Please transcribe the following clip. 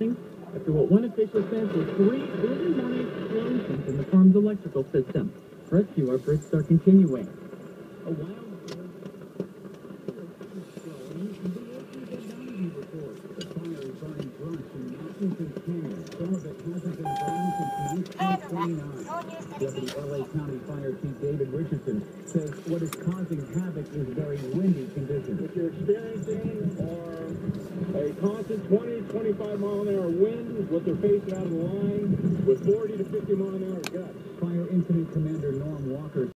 after what one official says were three early explosions in the farm's electrical system. Rescue efforts are continuing. A 1929. Deputy LA County Fire Chief David Richardson says what is causing havoc is very windy conditions. If you're experiencing or a constant 20, 25 mile an hour wind with their face out of the line with 40 to 50 mile an hour gusts. Fire Incident Commander Norm Walker